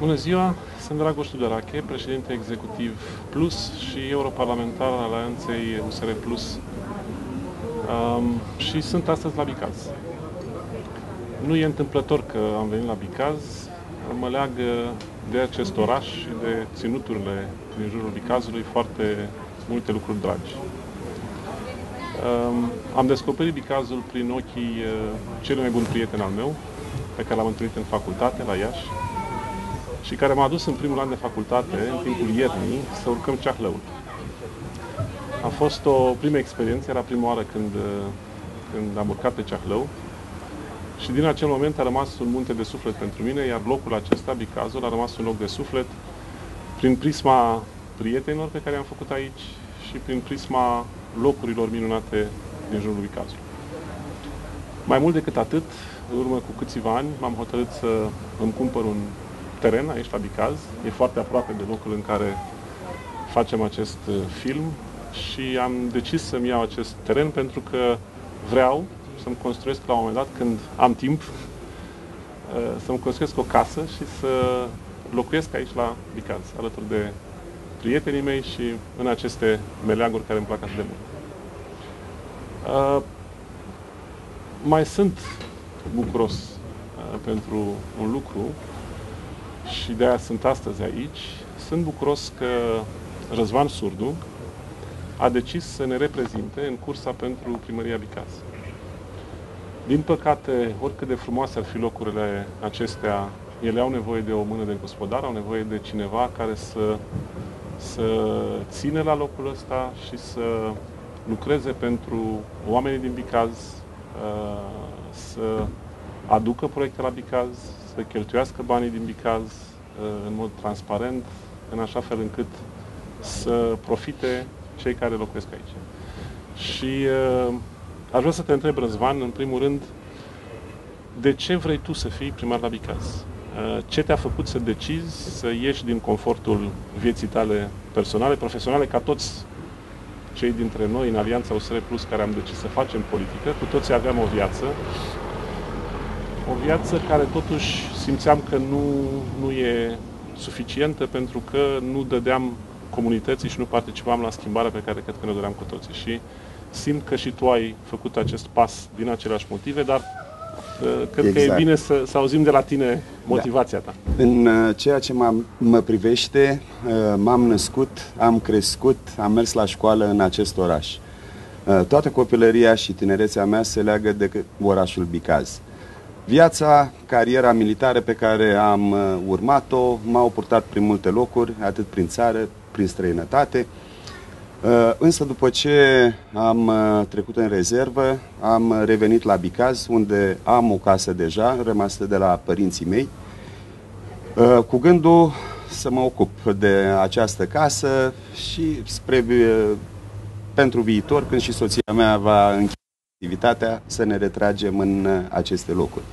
Bună ziua, sunt Dragoș Tudărache, președinte executiv Plus și europarlamentar al Alianței USR Plus um, și sunt astăzi la Bicaz. Nu e întâmplător că am venit la Bicaz, mă leagă de acest oraș și de ținuturile din jurul Bicazului foarte multe lucruri dragi. Um, am descoperit Bicazul prin ochii uh, cel mai bun prieten al meu, pe care l-am întâlnit în facultate la Iași, și care m-a dus în primul an de facultate, în timpul iernii, să urcăm Ceahlăul. A fost o primă experiență, era prima oară când, când am urcat pe Ceahlău și din acel moment a rămas un munte de suflet pentru mine, iar locul acesta, Bicazul, a rămas un loc de suflet prin prisma prietenilor pe care am făcut aici și prin prisma locurilor minunate din jurul Bicazului. Mai mult decât atât, în urmă cu câțiva ani, m-am hotărât să îmi cumpăr un teren aici la Bicaz. E foarte aproape de locul în care facem acest uh, film și am decis să-mi iau acest teren pentru că vreau să-mi construiesc la un moment dat, când am timp, uh, să-mi construiesc o casă și să locuiesc aici la Bicaz, alături de prietenii mei și în aceste meleaguri care îmi plac atât de mult. Uh, mai sunt bucuros pentru un lucru și de aia sunt astăzi aici. Sunt bucuros că Răzvan Surdu a decis să ne reprezinte în cursa pentru primăria Bicaz. Din păcate, oricât de frumoase ar fi locurile acestea, ele au nevoie de o mână de gospodar, au nevoie de cineva care să, să ține la locul ăsta și să lucreze pentru oamenii din Bicaz, uh, să aducă proiecte la Bicaz, să cheltuiască banii din Bicaz uh, în mod transparent, în așa fel încât să profite cei care locuiesc aici. Și uh, aș vrea să te întreb, Răzvan, în primul rând, de ce vrei tu să fii primar la Bicaz? Uh, ce te-a făcut să decizi să ieși din confortul vieții tale personale, profesionale, ca toți cei dintre noi în Alianța USR Plus care am decis să facem politică, cu toții aveam o viață o viață care totuși simțeam că nu, nu e suficientă pentru că nu dădeam comunității și nu participam la schimbarea pe care cred că ne doream cu toții. Și simt că și tu ai făcut acest pas din aceleași motive, dar uh, cred exact. că e exact. bine să, să auzim de la tine motivația ta. Da. În uh, ceea ce mă privește, uh, m-am născut, am crescut, am mers la școală în acest oraș. Toată copilăria și tinerețea mea se leagă de orașul Bicaz. Viața, cariera militară pe care am uh, urmat-o m-au purtat prin multe locuri, atât prin țară, prin străinătate. Uh, însă după ce am uh, trecut în rezervă, am revenit la Bicaz, unde am o casă deja, rămasă de la părinții mei, cu gândul să mă ocup de această casă și spre, pentru viitor, când și soția mea va încheia activitatea, să ne retragem în aceste locuri.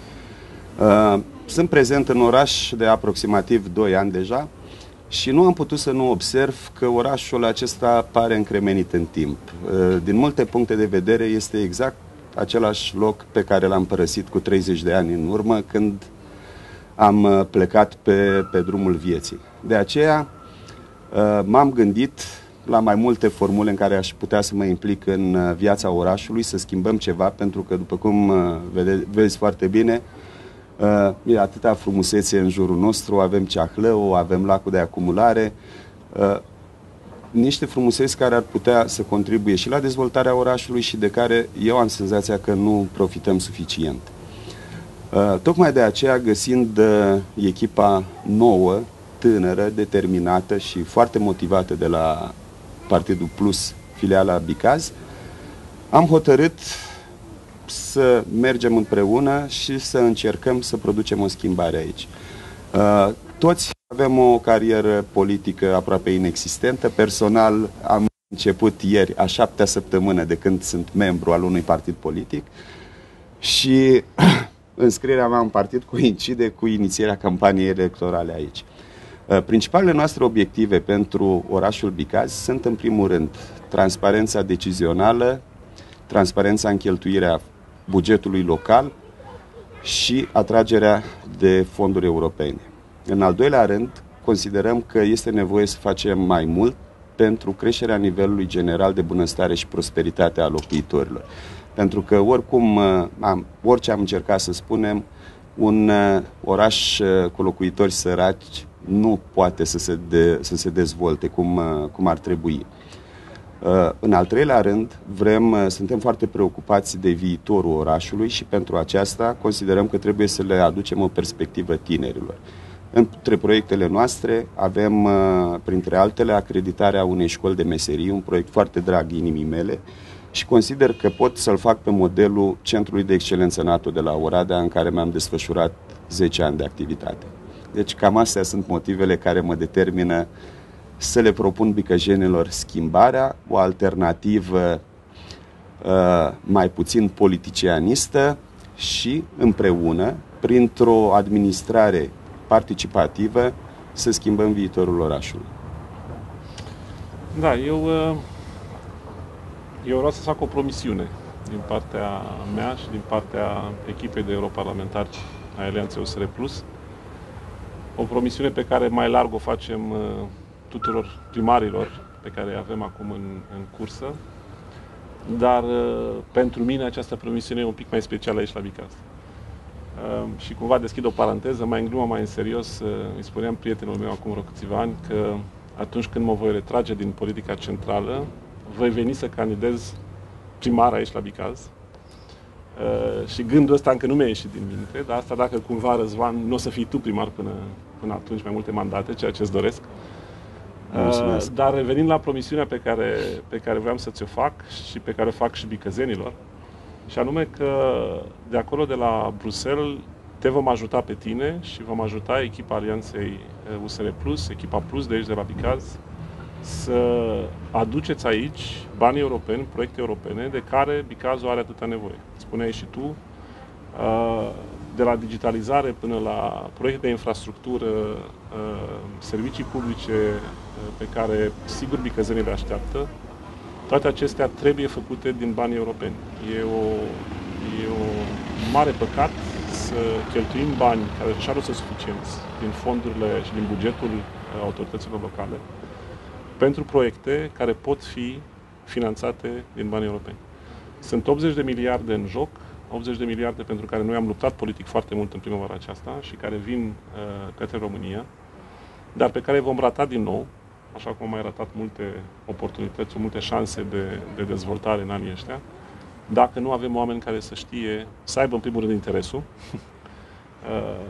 Uh, sunt prezent în oraș de aproximativ 2 ani deja și nu am putut să nu observ că orașul acesta pare încremenit în timp. Uh, din multe puncte de vedere este exact același loc pe care l-am părăsit cu 30 de ani în urmă când am uh, plecat pe, pe drumul vieții. De aceea m-am gândit la mai multe formule în care aș putea să mă implic în viața orașului, să schimbăm ceva, pentru că, după cum vede, vezi foarte bine, Uh, e atâta frumusețe în jurul nostru, avem ceahlău, avem lacul de acumulare, uh, niște frumuseți care ar putea să contribuie și la dezvoltarea orașului și de care eu am senzația că nu profităm suficient. Uh, tocmai de aceea, găsind echipa nouă, tânără, determinată și foarte motivată de la Partidul Plus, filiala Bicaz, am hotărât să mergem împreună și să încercăm să producem o schimbare aici. Uh, toți avem o carieră politică aproape inexistentă. Personal am început ieri, a șaptea săptămână de când sunt membru al unui partid politic și înscrierea mea în partid coincide cu inițierea campaniei electorale aici. Uh, principalele noastre obiective pentru orașul Bicaz sunt, în primul rând, transparența decizională, transparența în cheltuirea bugetului local și atragerea de fonduri europene. În al doilea rând, considerăm că este nevoie să facem mai mult pentru creșterea nivelului general de bunăstare și prosperitate a locuitorilor. Pentru că oricum, am, orice am încercat să spunem, un oraș cu locuitori săraci nu poate să se, de, să se dezvolte cum, cum ar trebui. Uh, în al treilea rând, vrem, uh, suntem foarte preocupați de viitorul orașului și pentru aceasta considerăm că trebuie să le aducem o perspectivă tinerilor. Între proiectele noastre avem, uh, printre altele, acreditarea unei școli de meserii, un proiect foarte drag inimii mele și consider că pot să-l fac pe modelul Centrului de Excelență NATO de la Oradea, în care mi-am desfășurat 10 ani de activitate. Deci cam astea sunt motivele care mă determină să le propun bicăjenilor schimbarea, o alternativă uh, mai puțin politicianistă și împreună, printr-o administrare participativă, să schimbăm viitorul orașului. Da, eu, uh, eu vreau să fac o promisiune din partea mea și din partea echipei de europarlamentari a Alianței USR Plus. O promisiune pe care mai larg o facem uh, tuturor primarilor pe care îi avem acum în, în cursă, dar uh, pentru mine această promisiune e un pic mai specială aici la Bicaz. Uh, și cumva deschid o paranteză, mai în glumă, mai în serios, uh, îi spuneam prietenul meu acum vreo câțiva ani că atunci când mă voi retrage din politica centrală, voi veni să candidez primar aici la Bicaz. Uh, și gândul ăsta încă nu mi-a ieșit din minte, dar asta dacă cumva, Răzvan, nu o să fii tu primar până, până atunci, mai multe mandate, ceea ce îți doresc, uh, Mulțumesc. Uh, dar revenind la promisiunea pe care, pe care vreau să ți-o fac și pe care o fac și bicăzenilor, și anume că de acolo, de la Bruxelles, te vom ajuta pe tine și vom ajuta echipa Alianței USR Plus, echipa Plus de aici de la Bicaz, să aduceți aici bani europeni, proiecte europene de care Bicazul are atâta nevoie. Spuneai și tu, uh, de la digitalizare până la proiecte de infrastructură, uh, servicii publice uh, pe care sigur bicăzenii le așteaptă, toate acestea trebuie făcute din banii europeni. E o, e o mare păcat să cheltuim bani care și nu sunt suficienți din fondurile și din bugetul uh, autorităților locale pentru proiecte care pot fi finanțate din bani europeni. Sunt 80 de miliarde în joc, 80 de miliarde pentru care noi am luptat politic foarte mult în primăvara aceasta și care vin uh, către România, dar pe care vom rata din nou, așa cum am mai ratat multe oportunități, multe șanse de, de dezvoltare în anii ăștia, dacă nu avem oameni care să știe, să aibă în primul rând interesul, uh,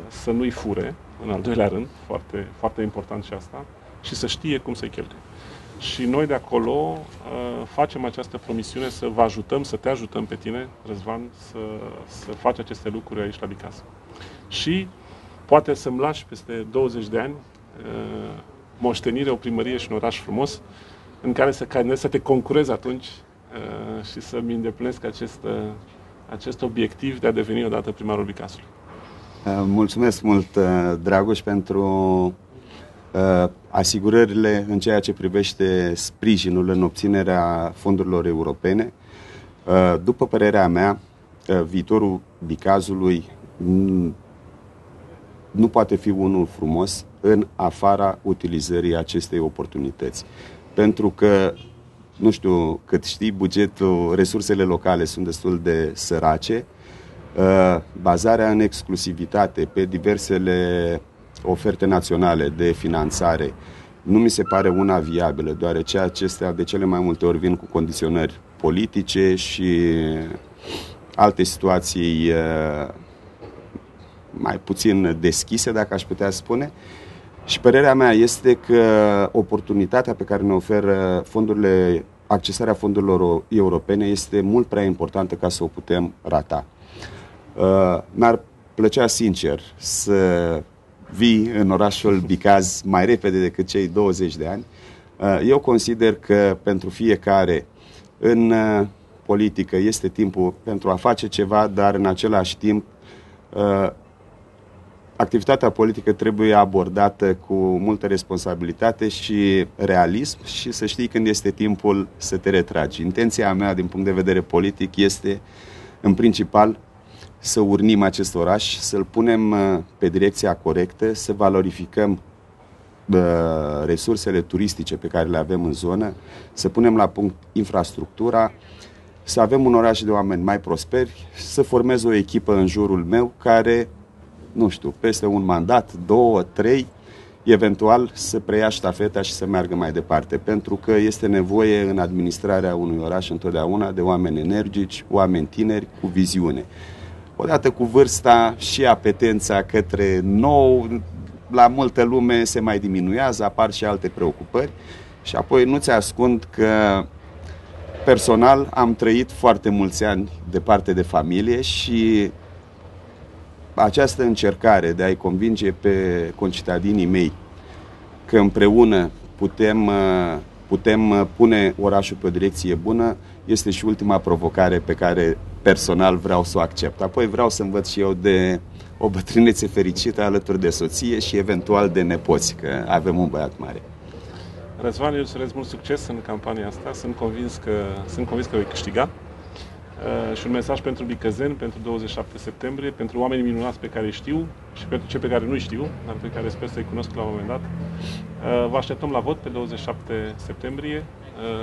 să nu-i fure, în al doilea rând, foarte, foarte important și asta, și să știe cum să-i cheltuie. Și noi de acolo uh, facem această promisiune să vă ajutăm, să te ajutăm pe tine, Răzvan, să, să faci aceste lucruri aici la Bicas. Și poate să-mi lași peste 20 de ani uh, moștenire, o primărie și un oraș frumos în care să, să te concurezi atunci uh, și să-mi îndeplinesc acest, uh, acest obiectiv de a deveni odată primarul Bicasului. Uh, mulțumesc mult, uh, Dragoș, pentru Uh, asigurările în ceea ce privește sprijinul în obținerea fondurilor europene. Uh, după părerea mea, uh, viitorul Bicazului nu poate fi unul frumos în afara utilizării acestei oportunități. Pentru că, nu știu cât știi, bugetul, resursele locale sunt destul de sărace, bazarea în exclusivitate pe diversele oferte naționale de finanțare nu mi se pare una viabilă, deoarece acestea de cele mai multe ori vin cu condiționări politice și alte situații uh, mai puțin deschise, dacă aș putea spune. Și părerea mea este că oportunitatea pe care ne oferă fondurile, accesarea fondurilor europene este mult prea importantă ca să o putem rata. Uh, mi-ar plăcea sincer să vii în orașul Bicaz mai repede decât cei 20 de ani. Uh, eu consider că pentru fiecare în uh, politică este timpul pentru a face ceva, dar în același timp uh, activitatea politică trebuie abordată cu multă responsabilitate și realism și să știi când este timpul să te retragi. Intenția mea din punct de vedere politic este în principal să urnim acest oraș, să-l punem uh, pe direcția corectă, să valorificăm uh, resursele turistice pe care le avem în zonă, să punem la punct infrastructura, să avem un oraș de oameni mai prosperi, să formez o echipă în jurul meu care, nu știu, peste un mandat, două, trei, eventual să preia ștafeta și să meargă mai departe, pentru că este nevoie în administrarea unui oraș întotdeauna de oameni energici, oameni tineri cu viziune. Odată cu vârsta și apetența către nou, la multă lume se mai diminuează, apar și alte preocupări. Și apoi nu ți ascund că personal am trăit foarte mulți ani departe de familie și această încercare de a-i convinge pe concitadinii mei că împreună putem, uh, putem uh, pune orașul pe o direcție bună este și ultima provocare pe care personal vreau să o accept. Apoi vreau să învăț și eu de o bătrânețe fericită alături de soție și eventual de nepoți, că avem un băiat mare. Răzvan, eu îți urez mult succes în campania asta. Sunt convins că, sunt convins că vei câștiga. Uh, și un mesaj pentru Bicăzeni, pentru 27 septembrie, pentru oamenii minunați pe care îi știu și pentru cei pe care nu știu, dar pe care sper să-i cunosc la un moment dat. Uh, vă așteptăm la vot pe 27 septembrie.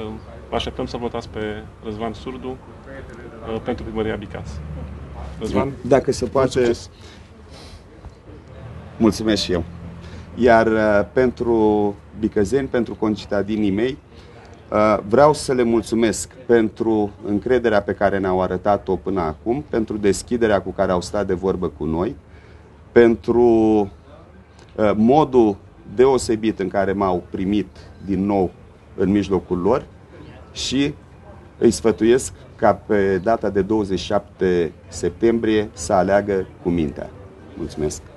Uh, vă așteptăm să votați pe Răzvan Surdu uh, pentru primăria Bicas. Răzvan? Dacă se poate... Mulțumesc și eu. Iar uh, pentru Bicăzeni, pentru concitadinii mei, uh, vreau să le mulțumesc pentru încrederea pe care ne-au arătat-o până acum, pentru deschiderea cu care au stat de vorbă cu noi, pentru uh, modul deosebit în care m-au primit din nou în mijlocul lor și îi sfătuiesc ca pe data de 27 septembrie să aleagă cu mintea. Mulțumesc!